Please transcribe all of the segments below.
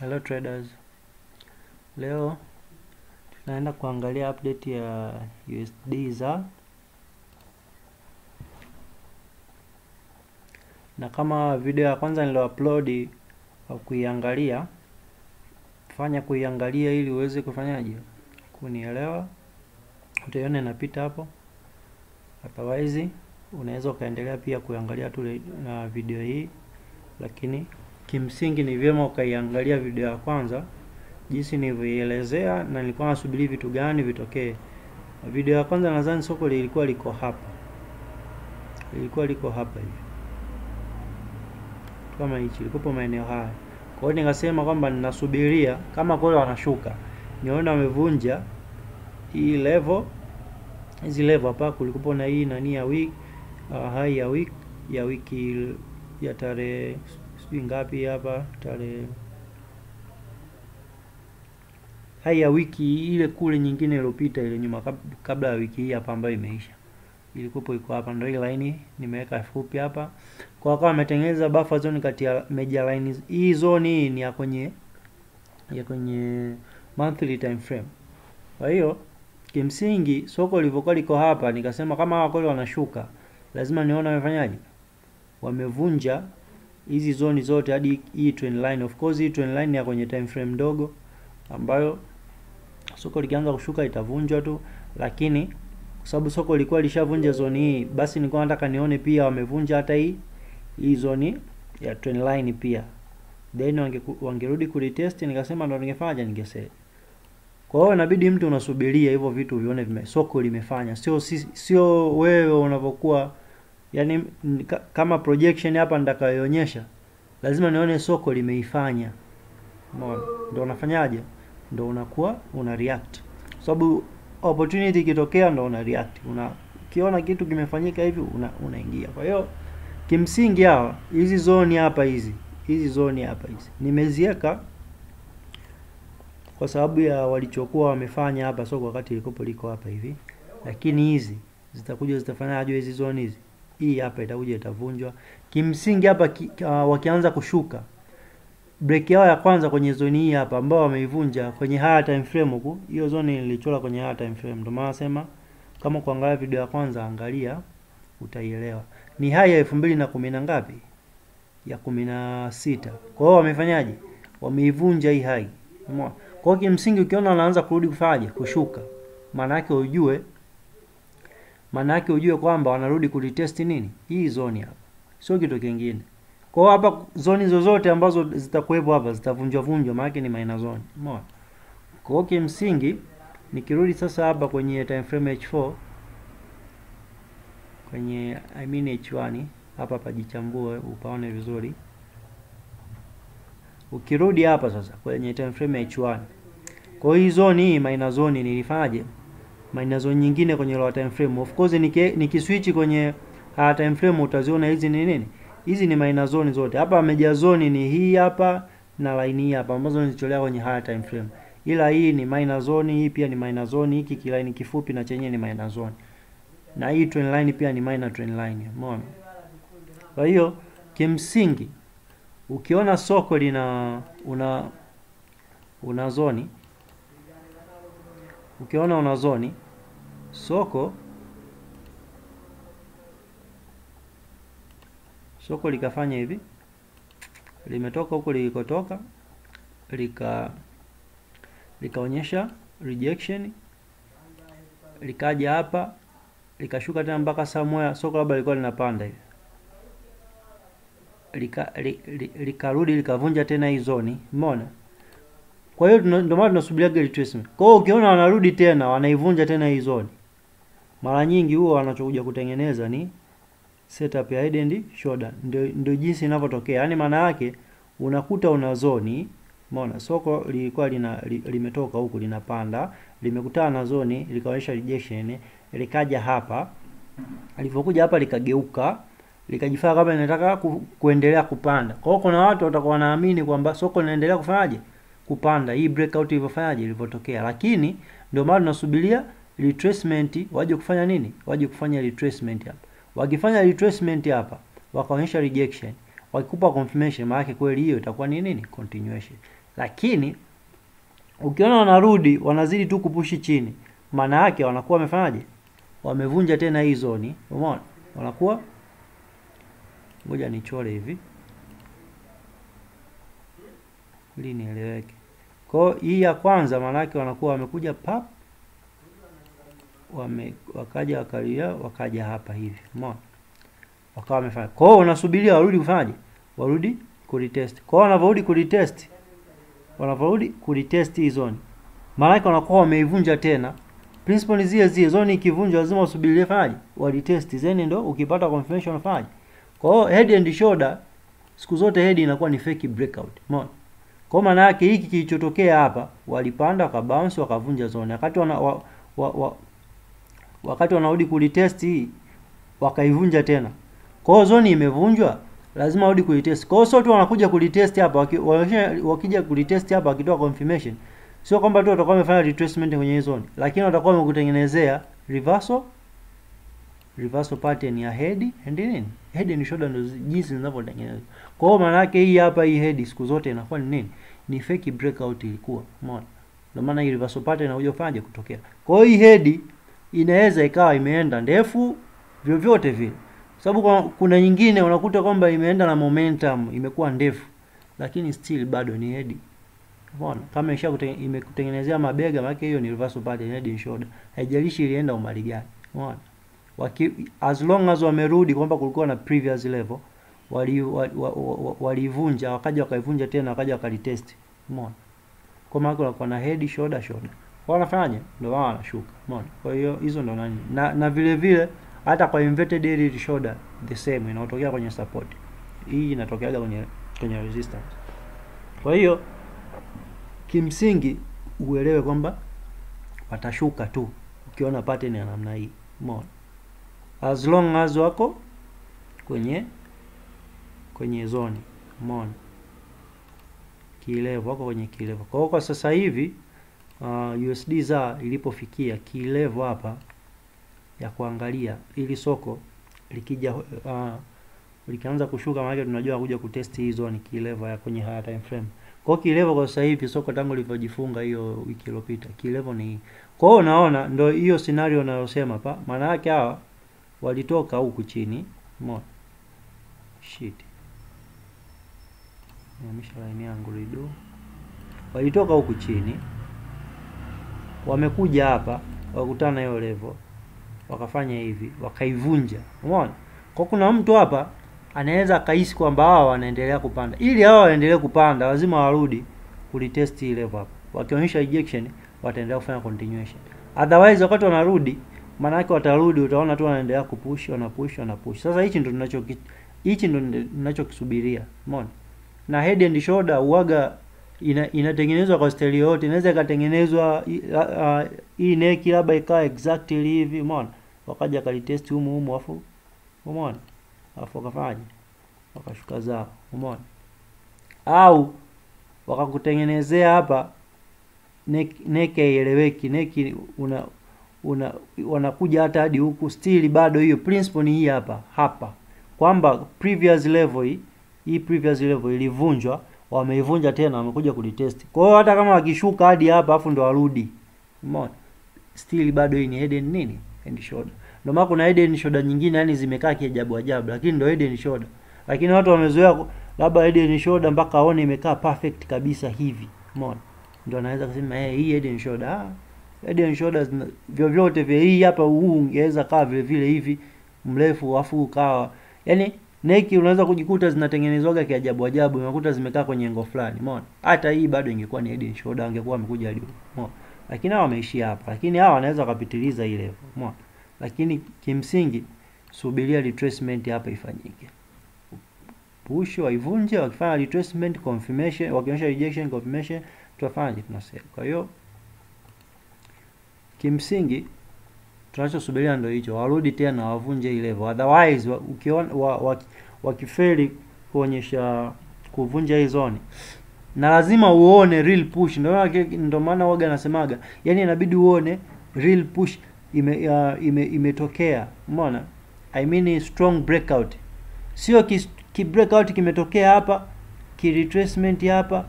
Hello traders, leo tunaenda kuangalia update ya USD za. Na kama video ya kwanza nilo upload kwa kuiangalia, fanya kuiangalia ili uweze kufanyaje? Kunielewa, utaiona inapita hapo. Otherwise unaweza ukaendelea pia kuangalia tu na video hii, lakini kimsingi ni vyema ukaiangalia video ya kwanza jinsi nilivyoielezea na nilikuwa nasubiri vitu gani vitokee. Video ya kwanza nadhani soko lilikuwa liko hapa, lilikuwa liko hapa hivi kama hichi, ilikuwa maeneo haya. Kwa hiyo nikasema kwamba ninasubiria kama kule wanashuka, niona wamevunja hii level, hizi level hapa. Kulikuwa na hii nani ya wiki uh, high ya wiki ya wiki ya tarehe sijui ngapi hapa, tarehe. Hai ya wiki ile kule nyingine iliyopita ile nyuma kabla ya wiki hii hapa ambayo imeisha. Ilikuwa iko hapa, ndio ile line nimeweka fupi hapa, kwa kwa ametengeneza buffer zone kati ya major lines. Hii zone hii ni ya kwenye ya kwenye monthly time frame. Kwa hiyo kimsingi soko lilivyokuwa liko hapa, nikasema kama hawa kweli wanashuka, lazima nione wamefanyaje, wamevunja hizi zoni zote hadi hii trend line. Of course hii trend line ya kwenye time frame ndogo ambayo soko likianza kushuka itavunjwa tu, lakini kwa sababu soko lilikuwa lishavunja zoni hii, basi nilikuwa nataka nione pia wamevunja hata hii hii zoni ya trend line pia, then wange, wangerudi kulitest, nikasema ndo ningefanya ningesema. Kwa hiyo inabidi mtu unasubiria hivyo vitu vione vime soko limefanya, sio sio wewe unavyokuwa yani, kama projection hapa nitakayoonyesha, lazima nione soko limeifanya. Umeona, ndo unafanyaje, ndo unakuwa una react, kwa sababu opportunity ikitokea ndo una react. Una ukiona kitu kimefanyika hivi una, unaingia. Kwa hiyo kimsingi hawa hizi zoni hapa hizi hizi zoni hapa hizi nimeziweka kwa sababu ya walichokuwa wamefanya hapa soko wakati ilikopo liko hapa hivi, lakini hizi zitakuja zitafanyaje? Hizi zoni hizi, hii hapa itakuja itavunjwa. Kimsingi hapa ki, uh, wakianza kushuka break yao ya kwanza kwenye zoni hii hapa ambao wameivunja kwenye higher time frame huku, hiyo zoni nilichora kwenye higher time frame. Ndio maana nasema kama kuangalia video ya kwanza, angalia utaielewa. Ni haya ya elfu mbili na kumi na ngapi, ya kumi na sita. Kwa hiyo wamefanyaje? Wameivunja hii high. Kwa hiyo kimsingi ukiona wanaanza kurudi kufanyaje, kushuka, maana yake ujue, maana yake ujue kwamba wanarudi kulitest nini hii zoni hapa, sio kitu kingine. Kwa hapa zoni zozote ambazo zitakuwepo hapa zitavunjwa vunjwa, maana yake ni minor zone. Umeona? Kwa hiyo kimsingi nikirudi sasa hapa kwenye time frame H4 kwenye I mean H1 hapa pajichambue upaone vizuri. Ukirudi hapa sasa kwenye time frame H1. Kwa hiyo hii zone hii minor zone nilifanyaje? Minor zone nyingine kwenye lower time frame. Of course niki, nikiswitch kwenye higher time frame utaziona hizi ni nini? Hizi ni minor zone zote. Hapa major zone ni hii hapa na line hii hapa ambazo nilizotolea kwenye higher time frame. Ila hii ni minor zone, hii pia ni minor zone, hiki kilaini kifupi na chenye ni minor zone. Na hii trend line pia ni minor trend line. Umeona? Kwa hiyo kimsingi ukiona soko lina una una zoni, ukiona una zoni soko soko likafanya hivi, limetoka huko lilikotoka, lika likaonyesha rejection, likaja hapa likashuka tena mpaka somewhere, soko labda lilikuwa linapanda hivi, lika likarudi li, likavunja tena hii zoni, umeona? Kwa hiyo ndio maana tunasubiria retracement. Kwa hiyo ukiona wanarudi tena wanaivunja tena hii zone, mara nyingi huwa wanachokuja kutengeneza ni setup ya head and shoulder, ndio ndio jinsi inavyotokea. Yaani maana yake unakuta una zoni, umeona soko lilikuwa lina li, limetoka huku linapanda, limekutana na zoni likaonyesha rejection, likaja hapa, alivyokuja hapa likageuka, likajifanya kama inataka ku, kuendelea kupanda. Kwa hiyo kuna watu watakuwa wanaamini kwamba soko linaendelea kufanyaje? Kupanda. Hii breakout ilivyofanyaje? Ilivyotokea. Lakini ndio maana tunasubiria retracement waje kufanya nini? Waje kufanya retracement hapa. Wakifanya retracement hapa, wakaonyesha rejection, wakikupa confirmation, maana yake kweli hiyo itakuwa ni nini? Continuation. lakini ukiona wanarudi wanazidi tu kupushi chini maana yake wanakuwa wamefanyaje wamevunja tena hii zoni umeona wanakuwa ngoja nichore hivi ili nieleweke kwa hii ya kwanza maanake wanakuwa wamekuja pap wame wakaja wakalia wakaja hapa hivi umeona? Wakawa wamefanya. Kwa hiyo unasubiria warudi kufanyaje? Warudi kulitest. Kwa hiyo wanavyorudi kulitest wanavorudi kulitest hii zone. Maanake wanakuwa wameivunja tena. Principle ni zile zile zone ikivunjwa lazima usubirie fanyaje? Walitest. Then ndo ukipata confirmation unafanyaje? Kwa hiyo head and shoulder siku zote head inakuwa ni fake breakout. Umeona kwa maana yake hiki kilichotokea hapa walipanda wakabounce wakavunja zone. Wakati wana, wa, wa, wa, wakati wanarudi kulitest hii wakaivunja tena. Kwa hiyo zone imevunjwa lazima warudi kulitest. Kwa hiyo sio tu wanakuja kulitest hapa waki, wakija, kulitest hapa wakitoa confirmation. Sio kwamba tu watakuwa wamefanya retracement kwenye zone lakini watakuwa wamekutengenezea reversal reversal pattern ya head and nini? Head and shoulder ndio jinsi zinavyotengenezwa. Kwa hiyo maana yake hii hapa hii head siku zote inakuwa ni nini? Ni fake breakout ilikuwa umeona? Ndio maana hii reversal pattern inakuja kufanya kutokea. Kwa hiyo hii head inaweza ikawa imeenda ndefu vyovyote vile. Sababu kuna nyingine unakuta kwamba imeenda na momentum imekuwa ndefu lakini still bado ni head. Umeona? Kama isha imekutengenezea mabega maana hiyo ni reversal pattern head and shoulder. Haijalishi ilienda umbali gani. Umeona waki, as long as wamerudi kwamba kulikuwa na previous level walivunja wali, wali, wakaja wakaivunja tena wakaja wakalitest. Umeona? Kwa maana kunakuwa na head shoulder shoulder. Kwa wanafanyaje? Ndio wao wanashuka. Umeona? Kwa hiyo hizo ndo nani. Na, na vile vile hata kwa inverted head shoulder the same inaotokea kwenye support. Hii inatokeaga kwenye kwenye resistance. Kwa hiyo kimsingi uelewe kwamba watashuka tu. Ukiona pattern ya namna hii. Umeona as long as wako kwenye kwenye zoni umeona? Kilevo wako kwenye kilevo. Kwa hiyo kwa sasa hivi uh, USD za ilipofikia kilevo hapa ya kuangalia ili soko likija uh, likianza kushuka maana tunajua kuja kutest hii zone kilevo ya kwenye higher time frame. Kwa hiyo kilevo kwa sasa hivi soko tangu lilivyojifunga hiyo wiki iliyopita kilevo ni kwa hiyo unaona ndio hiyo scenario unayosema pa maana yake hawa walitoka huku chini. Yangu redo. walitoka huku chini. Wamekuja hapa wakutana hiyo level. Wakafanya hivi wakaivunja. Umeona? Kwa kuna mtu hapa anaweza akahisi kwamba hawa wanaendelea kupanda. Ili hawa waendelee kupanda lazima warudi kulitest hii level hapa. Wakionyesha rejection wataendelea kufanya continuation. Otherwise wakati wanarudi maana yake watarudi utaona tu wanaendelea kupush wanapush wanapush. Sasa hichi ndo tunacho hichi ndo tunachokisubiria, umeona? Na head and shoulder uaga ina, inatengenezwa kwa style yote. Inaweza ikatengenezwa hii uh, neck labda ikawa exactly hivi umeona? Wakaja kalitest humu humu afu umeona? Afu wakafanya wakashuka zao umeona? Au wakakutengenezea hapa neck neck haieleweki. Neck una una wanakuja hata hadi huku still bado hiyo principle ni hii hapa hapa. Kwamba previous level hii hii previous level ilivunjwa wameivunja tena wamekuja kulitest. Kwa hiyo hata kama wakishuka hadi hapa afu ndo warudi. Umeona? Still bado hii ni and nini? And shoulder. Ndio maana kuna and shoulder nyingine yani zimekaa kiajabu ajabu lakini ndio and shoulder. Lakini watu wamezoea labda and shoulder mpaka aone imekaa perfect kabisa hivi. Umeona? Ndio anaweza kusema eh hey, hii and shoulder ah head and shoulders vyovyote vya hii hapa huu ungeweza kaa vile vile hivi mrefu afu ukawa. Yani neki unaweza kujikuta zinatengenezwaga kiajabu ajabu unakuta zimekaa kwenye engo fulani umeona? Hata hii bado ingekuwa ni head and shoulder angekuwa amekuja hadi umeona? Lakini hawa wameishia hapa lakini hawa wanaweza wakapitiliza ile umeona? Lakini kimsingi subiria retracement hapa ifanyike. Push waivunje wakifanya retracement confirmation wakionyesha rejection confirmation tutafanya tunasema kwa hiyo kimsingi tunachosubiria ndio hicho. Warudi tena wavunje ile level otherwise wa, wakifeli wa, wa, wa kuonyesha kuvunja hii zone na lazima uone real push. Ndio ndio maana waga nasemaga yani inabidi uone real push ime, uh, ime imetokea. Umeona? I mean strong breakout. Sio ki, ki breakout kimetokea hapa ki retracement hapa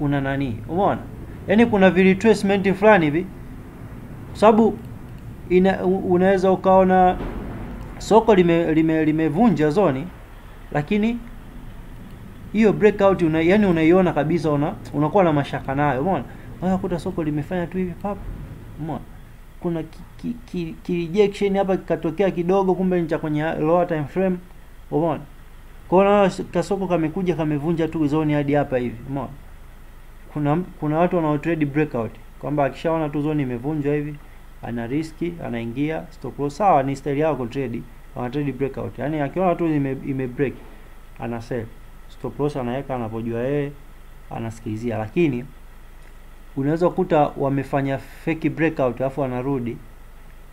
una nani? Umeona? Yani kuna retracement fulani hivi kwa sababu unaweza ukaona soko limevunja lime lime zoni lakini hiyo breakout una, yani unaiona kabisa una unakuwa na mashaka nayo umeona? Unakuta soko limefanya tu hivi pap umeona? Kuna ki, ki, ki, ki hapa kikatokea kidogo kumbe ni cha kwenye lower time frame umeona? Kwa hiyo kasoko kamekuja kamevunja tu zoni hadi hapa hivi umeona? Kuna kuna watu wanao trade breakout kwamba akishaona tu zone imevunjwa hivi ana riski anaingia stop loss. Sawa ni style yao ku trade wana trade breakout. Yani akiona tu ime, ime break ana sell. Stop loss anaweka anapojua yeye anasikilizia. Lakini unaweza kukuta wamefanya fake breakout alafu anarudi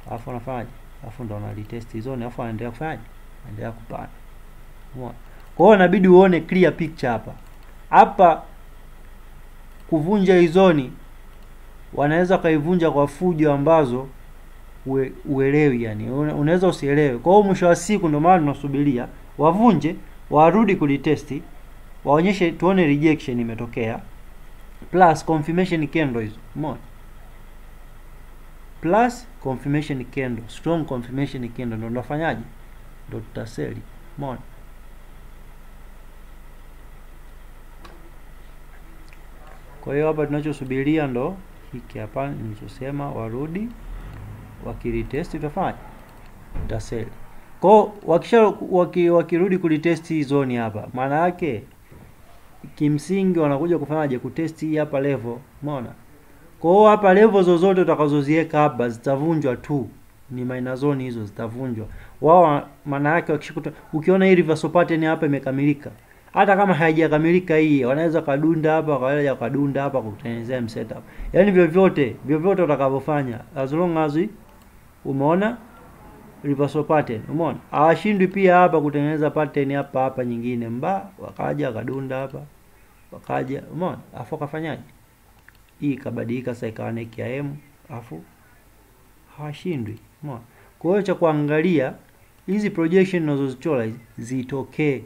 alafu wanafanyaje? Alafu ndo wanalitest zone alafu anaendelea kufanyaje? Anaendelea kupanda. Umeona? Kwa hiyo inabidi uone clear picture hapa. Hapa kuvunja hizoni wanaweza kaivunja kwa fujo ambazo ue, uelewi yani. Unaweza usielewe. Kwa hiyo mwisho wa siku ndio maana tunasubiria wavunje warudi kulitesti waonyeshe tuone rejection imetokea. Plus confirmation candle hizo. Umeona? Plus confirmation candle strong confirmation candle ndio tunafanyaje? Ndio tutaseli. Umeona? Kwa hiyo hapa tunachosubiria ndo hiki hapa nilichosema warudi wakiretest utafanya. Tutaseli kwao wakisha waki, wakirudi kulitest hii zone hapa maana yake kimsingi wanakuja kufanyaje? Kutest hii hapa level umeona? Kwa hiyo hapa level zozote utakazoziweka hapa zitavunjwa tu. Ni minor zone hizo zitavunjwa. Wao maana yake ukiona hii reversal pattern hapa imekamilika hata kama haijakamilika hii wanaweza kadunda hapa wakaja kadunda hapa kutengenezea msetup. yaani vyovyote vyovyote utakavyofanya as long as umeona reversal pattern umeona? Hawashindwi pia hapa kutengeneza pattern hapa hapa nyingine. Mba wakaja wakadunda hapa wakaja umeona? Afu wakafanyaje? Hii ikabadilika sasa ikawa neck ya M afu hawashindwi umeona? Kwa hiyo cha kuangalia hizi projection unazozichora zitokee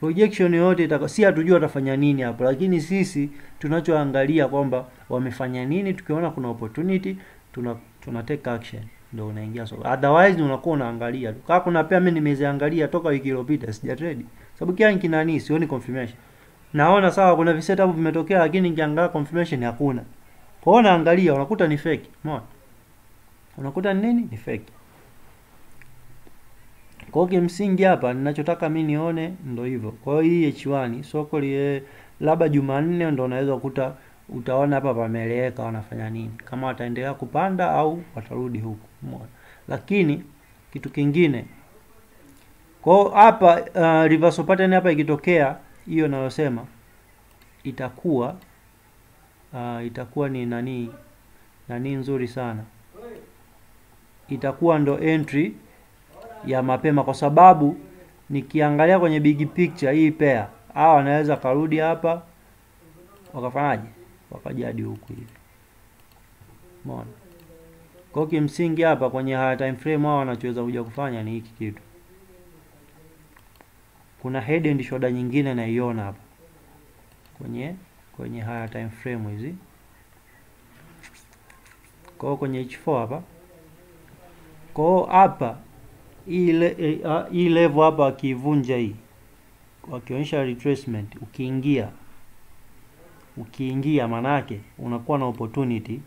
projection yote si hatujua watafanya nini hapo lakini sisi tunachoangalia kwamba wamefanya nini tukiona kuna opportunity tuna tuna take action ndio unaingia. Soko otherwise unakuwa unaangalia tu. Kama kuna pia mimi nimeziangalia toka wiki iliyopita sija trade. Sababu kia kinani sioni confirmation. Naona sawa kuna visetup vimetokea lakini nikiangalia confirmation hakuna. Kwa hiyo naangalia unakuta ni fake. Umeona? Unakuta ni nini? Ni fake kwa hiyo kimsingi hapa ninachotaka mimi nione ndo hivyo. Kwa hiyo hii H1 soko lile labda Jumanne ndo unaweza kukuta utaona hapa pameleweka wanafanya nini. Kama wataendelea kupanda au watarudi huku. Umeona? Lakini kitu kingine kwa hapa uh, reversal pattern hapa ikitokea hiyo nayosema itakuwa uh, itakuwa ni nani nani nzuri sana. Itakuwa ndo entry ya mapema kwa sababu nikiangalia kwenye big picture hii pair hawa wanaweza karudi hapa wakafanyaje? Wakaja hadi huku hivi. Umeona? Kwa kimsingi hapa kwenye haya time frame hawa wanachoweza kuja kufanya ni hiki kitu. Kuna head and shoulder nyingine naiona hapa. Kwenye kwenye haya time frame hizi. Kwa kwenye H4 hapa. Kwa hapa hii le, uh, hii level hapa akivunja hii wakionyesha retracement ukiingia ukiingia manake unakuwa na opportunity.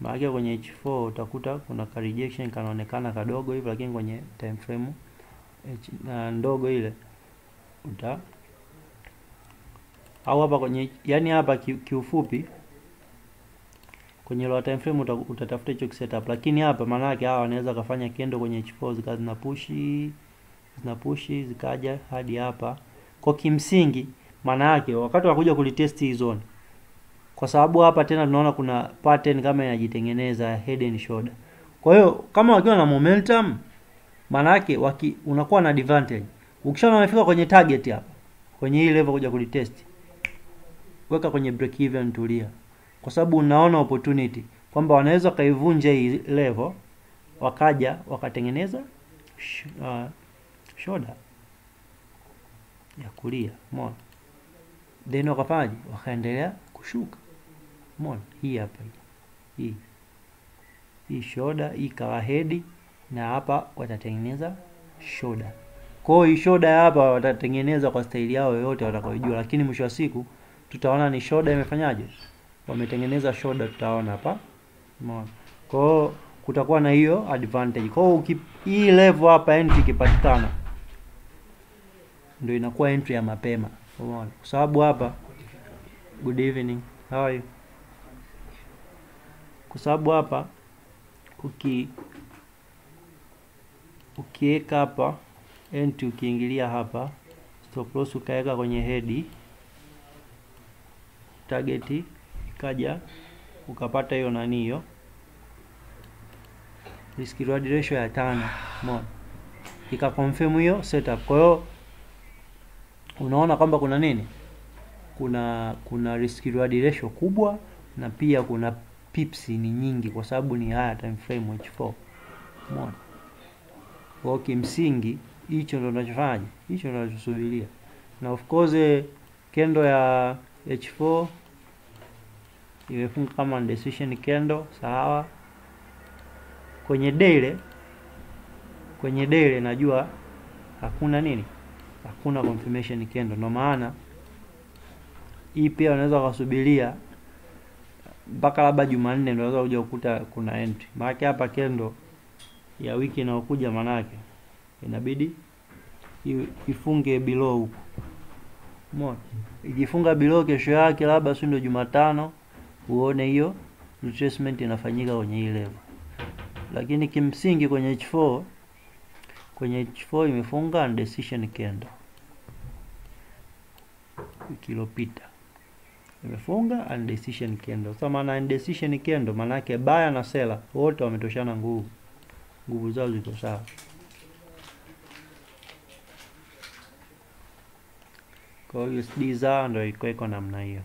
Maana kwenye H4 utakuta kuna ka rejection kanaonekana kadogo hivi lakini kwenye time frame H, na ndogo ile uta au hapa kwenye yani hapa kiufupi ki kwenye lower time frame uta, utatafuta hicho setup lakini hapa maana yake hawa wanaweza kufanya kendo kwenye H4 zikawa zina pushi zina pushi zikaja hadi hapa. Kwa kimsingi maana yake wakati wakuja kulitest hii zone kwa sababu hapa tena tunaona kuna pattern kama inajitengeneza head and shoulder. Kwa hiyo kama wakiwa na momentum maana yake waki unakuwa na advantage. Ukishaona umefika kwenye target hapa kwenye hii level kuja kulitest weka kwenye break even tulia kwa sababu unaona opportunity kwamba wanaweza wakaivunja hii level wakaja wakatengeneza sh, uh, shoda ya kulia, umeona? Then wakafanyaje? Wakaendelea kushuka, umeona? Hii hapa hii hii shoda hii kawa hedi, na hapa watatengeneza shoda. Kwa hiyo hii shoda hapa watatengeneza kwa staili yao yoyote watakayojua, lakini mwisho wa siku tutaona ni shoda imefanyaje, wametengeneza shoda, tutaona hapa, umeona? Kwa hiyo kutakuwa na hiyo advantage. Kwa hiyo hii level hapa entry ikipatikana ndio inakuwa entry ya mapema, umeona? Kwa sababu hapa, good evening, how are you? Kwa sababu hapa uki ukiweka hapa entry, ukiingilia hapa stop loss ukaweka kwenye head target, ikaja ukapata hiyo nani hiyo. Risk reward ratio ya tano, umeona, ika confirm hiyo setup. Kwa hiyo unaona kwamba kuna nini, kuna kuna risk reward ratio kubwa na pia kuna pips ni nyingi, kwa sababu ni higher time frame H4, umeona. Kwa kimsingi hicho ndo tunachofanya. Hicho ndo tunachosubiria, na of course kendo ya H4 imefunga kama decision candle sawa. Kwenye daily kwenye daily najua hakuna nini, hakuna confirmation candle, ndio maana hii pia unaweza ukasubiria mpaka labda Jumanne ndio unaweza kuja kukuta kuna entry. Maana hapa kendo ya wiki inayokuja, manake inabidi ifunge below huko, umeona. Ikifunga below kesho yake labda si ndio Jumatano, uone hiyo retracement inafanyika kwenye hii level, lakini kimsingi kwenye H4 kwenye H4 imefunga decision candle wiki iliyopita imefunga decision candle. Sasa maana and decision candle maana yake buyer na sela wote wametoshana nguvu, nguvu zao ziko sawa. Kwa hiyo USD zao ndio iko namna hiyo.